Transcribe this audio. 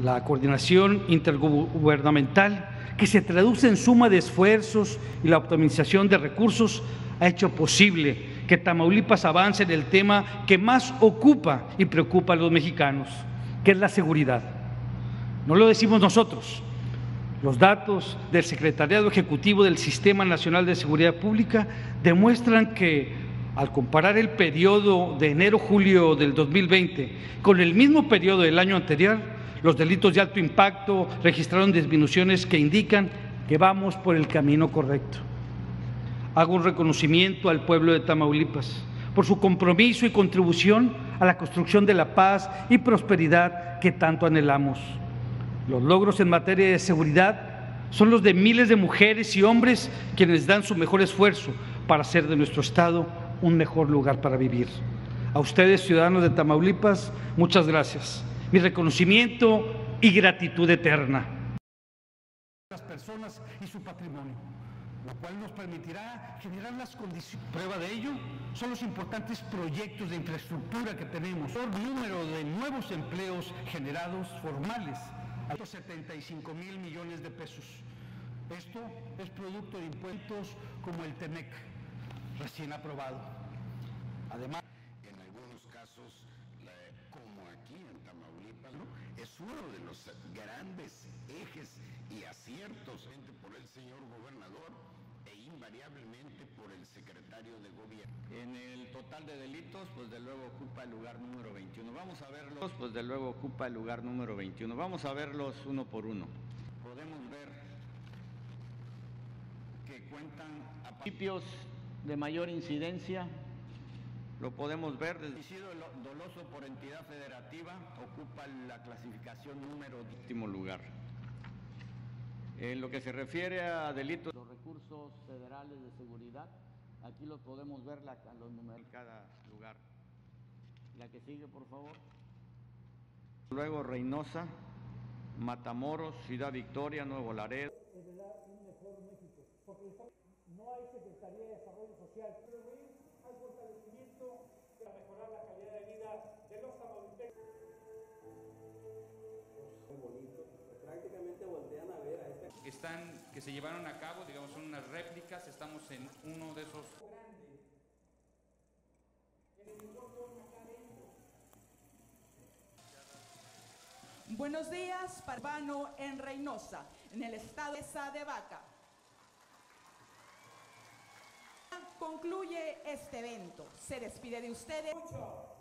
La coordinación intergubernamental, que se traduce en suma de esfuerzos y la optimización de recursos, ha hecho posible que Tamaulipas avance en el tema que más ocupa y preocupa a los mexicanos, que es la seguridad. No lo decimos nosotros. Los datos del Secretariado Ejecutivo del Sistema Nacional de Seguridad Pública demuestran que al comparar el periodo de enero-julio del 2020 con el mismo periodo del año anterior, los delitos de alto impacto registraron disminuciones que indican que vamos por el camino correcto. Hago un reconocimiento al pueblo de Tamaulipas por su compromiso y contribución a la construcción de la paz y prosperidad que tanto anhelamos. Los logros en materia de seguridad son los de miles de mujeres y hombres quienes dan su mejor esfuerzo para hacer de nuestro Estado un mejor lugar para vivir. A ustedes, ciudadanos de Tamaulipas, muchas gracias. Mi reconocimiento y gratitud eterna. Las personas y su patrimonio, lo cual nos permitirá generar las condiciones. Prueba de ello son los importantes proyectos de infraestructura que tenemos, por número de nuevos empleos generados formales, a 75 mil millones de pesos. Esto es producto de impuestos como el TEMEC, recién aprobado. Además, en algunos casos, como aquí en Tamaulipas, ¿no? es uno de los grandes ejes y aciertos por el señor gobernador e invariablemente por el secretario de gobierno. En el total de delitos, pues de luego ocupa el lugar número 21. Vamos a verlos, pues de luego ocupa el lugar número 21. Vamos a verlos uno por uno. Podemos ver que cuentan a principios de mayor incidencia, lo podemos ver. El homicidio doloso por entidad federativa ocupa la clasificación número último lugar. En lo que se refiere a delitos, los recursos federales de seguridad, aquí los podemos ver la, los números en cada lugar. La que sigue, por favor. Luego Reynosa, Matamoros, Ciudad Victoria, Nuevo Laredo. un mejor México, porque no hay Secretaría de Desarrollo Social, pero hay fortalecimiento para mejorar la calidad de vida de los tamaulipeses. Muy bonito, prácticamente voltean a ver a este. Están, que se llevaron a cabo, digamos, son unas réplicas, estamos en uno de esos Buenos días, Parvano en Reynosa, en el estado de Vaca. concluye este evento. Se despide de ustedes. Mucho,